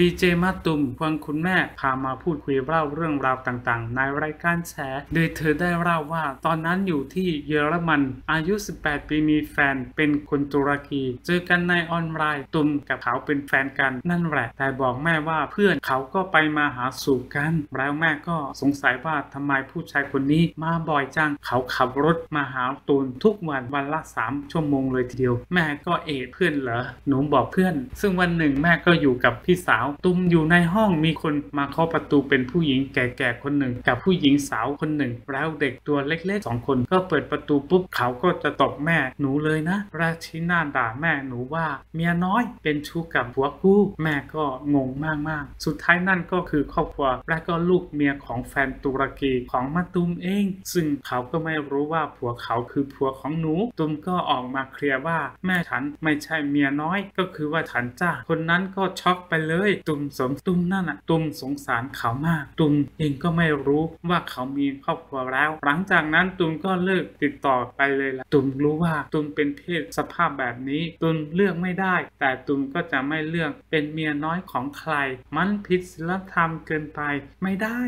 ดีเจมาตุมควงคุณแม่พามาพูดคุยเล่าเรื่องราวต่างๆ ในรายการแชร์โดยเธอได้เล่าว่า ตอนนั้นอยู่ที่เยอรมัน อายุ 18 ปีมีแฟนเป็นคนตุรกี เจอกันในออนไลน์ตุมกับเขาเป็นแฟนกันนั่นแหละ แต่บอกแม่ว่าเพื่อนเขาก็ไปมาหาสู่กัน แล้วแม่ก็สงสัยว่าทำไมผู้ชายคนนี้มาบ่อยจัง เขาขับรถมาหาตูนทุกวันวันละ 3 ชั่วโมงเลยทีเดียว แม่ก็เอะเพื่อนเหรอหนูบอกเพื่อน ซึ่งวันหนึ่งแม่ก็อยู่กับพี่สาวตุมอยู่ในห้องมีคนมาเคาะประตูเป็นผู้หญิงแก่ๆคนหนึ่ง กับผู้หญิงสาวคนหนึ่ง แล้วเด็กตัวเล็กๆสองคน ก็เปิดประตูปุ๊บเขาก็จะตบแม่หนูเลยนะ ราชินาด่าแม่หนูว่า เมียน้อยเป็นชู้กับผัวกู้แม่ก็งงมากๆ สุดท้ายนั่นก็คือครอบครัวและก็ลูกเมียของแฟนตุรกีของมาตุมเอง ซึ่งเขาก็ไม่รู้ว่าผัวเขาคือผัวของหนู ตุมก็ออกมาเคลียร์ว่า แม่ฉันไม่ใช่เมียน้อย ก็คือว่าฉันจ้าคนนั้นก็ช็อกไปเลยตุมสมตุมนั่นอะตุมสงสารเขามาก ตุมเองก็ไม่รู้ว่าเขามีครอบครัวแล้ว หลังจากนั้นตุมก็เลิกติดต่อไปเลยละตุมรู้ว่าตุมเป็นเพศสภาพแบบนี้ ตุมเลือกไม่ได้ แต่ตุมก็จะไม่เลือกเป็นเมียน้อยของใคร มันผิดศีลธรรมเกินไปไม่ได้